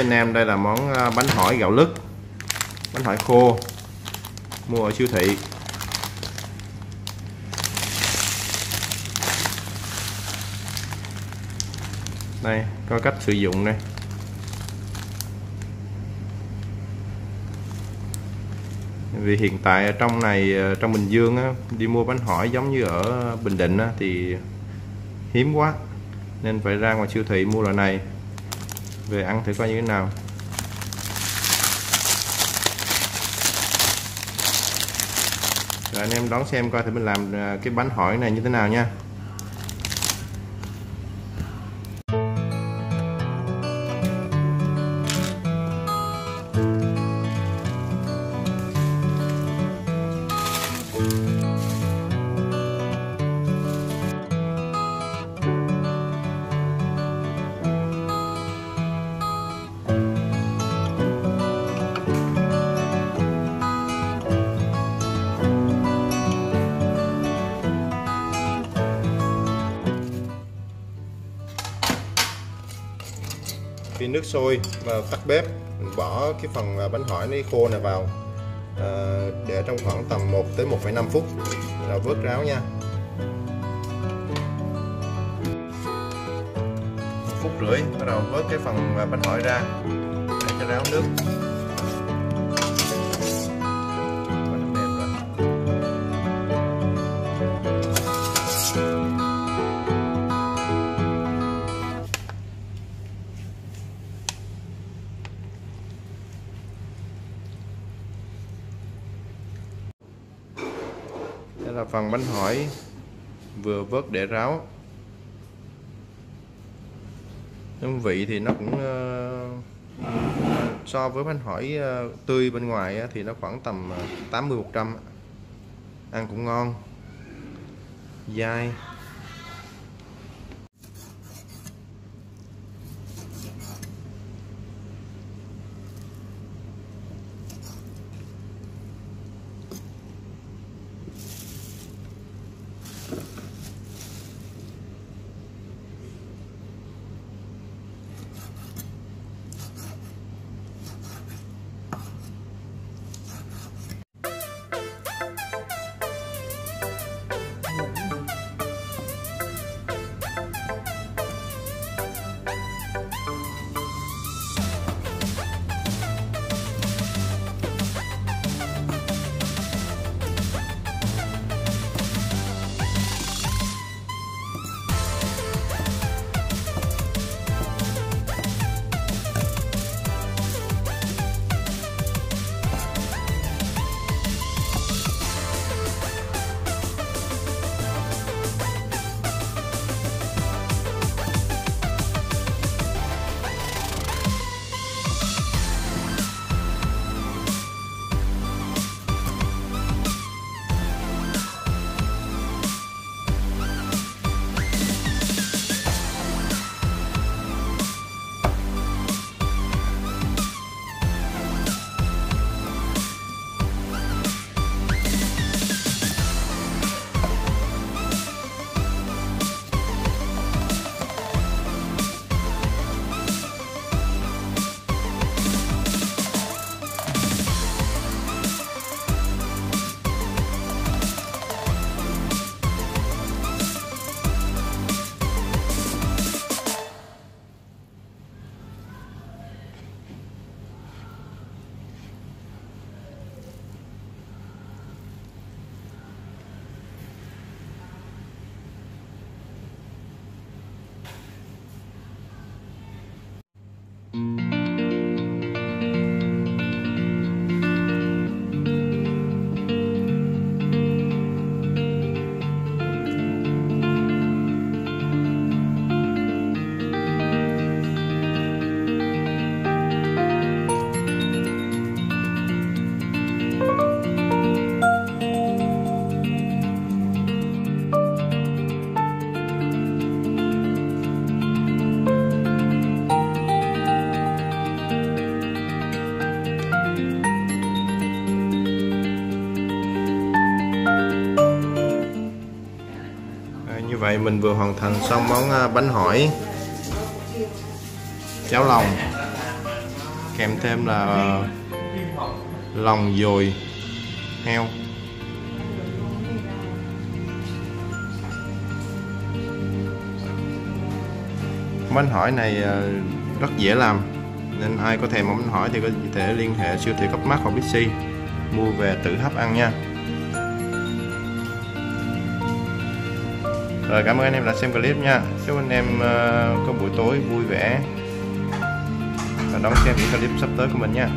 với anh em đây là món à, bánh hỏi gạo lứt. Bánh hỏi khô mua ở siêu thị. Đây có cách sử dụng đây. Vì hiện tại ở trong này à, trong Bình Dương á, đi mua bánh hỏi giống như ở Bình Định á, thì hiếm quá. Nên phải ra ngoài siêu thị mua loại này về ăn thử coi như thế nào. Rồi anh em đón xem coi thì mình làm à, cái bánh hỏi này như thế nào nha. Khi nước sôi và tắt bếp. Mình bỏ cái phần à, bánh hỏi nó khô này vào à, để trong khoảng tầm 1 tới 1,5 phút. Rồi vớt ráo nha. Một phút rưỡi bắt đầu vớt cái phần à, bánh hỏi ra. Để cho ráo nước. Đây là phần bánh hỏi vừa vớt để ráo. Hương vị thì nó cũng ờ, so với bánh hỏi ờ, tươi bên ngoài thì nó khoảng tầm ờ, 80 100 ăn cũng ngon. Dai. Vậy mình vừa hoàn thành xong món à, bánh hỏi. Cháo lòng. Kèm thêm là lòng dồi heo. Bánh hỏi này à, rất dễ làm, nên ai có thèm bánh hỏi thì có thể liên hệ siêu thị cấp mát hoặc Bixi, mua về tự hấp ăn nha. Rồi, cảm ơn anh em đã xem clip nha. Chúc anh em ờ, có buổi tối vui vẻ. Và đón xem những clip sắp tới của mình nha.